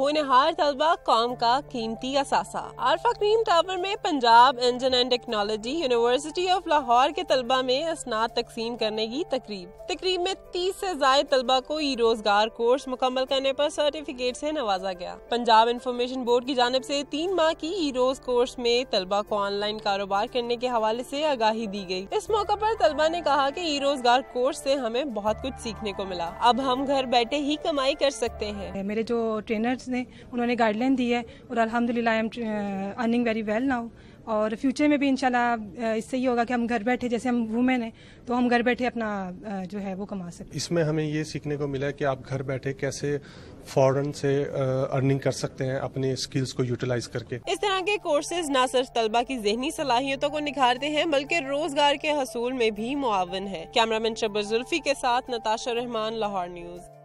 होनहार तलबा, कौम का कीमती असासा। आरफा क्रीम टावर में Punjab engine and technology university of Lahore के तलबा में असनाद तकसीम करने की तकरीब। तकरीब में तीस से जायद तलबा को ई रोज़गार कोर्स मुकम्मल करने पर सर्टिफिकेट से नवाजा गया। पंजाब इंफॉर्मेशन बोर्ड की जानब से तीन माह की ई रोज कोर्स में तलबा को ऑनलाइन कारोबार करने के हवाले से आगाही दी गई। इस मौका पर तलबा ने कहा कि ई रोज़गार कोर्स से हमें बहुत कुछ सीखने को मिला। अब हम घर बैठे ही कमाई कर सकते हैं। मेरे जो ट्रेनर्स ने उन्होंने गाइडलाइन दी है और अल्हम्दुलिल्लाह I am earning very well now और फ्यूचर में भी इंशाल्लाह इससे ही होगा कि हम घर बैठे जैसे हम वुमेन हैं तो हम घर बैठे अपना जो है वो कमा सकते इसमें हमें ये सीखने को मिला कि आप घर बैठे कैसे फॉरन से अर्निंग कर सकते हैं अपने स्किल्स को यूटिलाइज करके। इस तरह के कोर्सेज न सिर्फ़ तलबा की जहनी सलाहियतों को निखारते हैं बल्कि रोज़गार के हसूल में भी मुआवन है। कैमरामैन शबर जुल्फी के साथ नताशा रहमान लाहौर न्यूज़।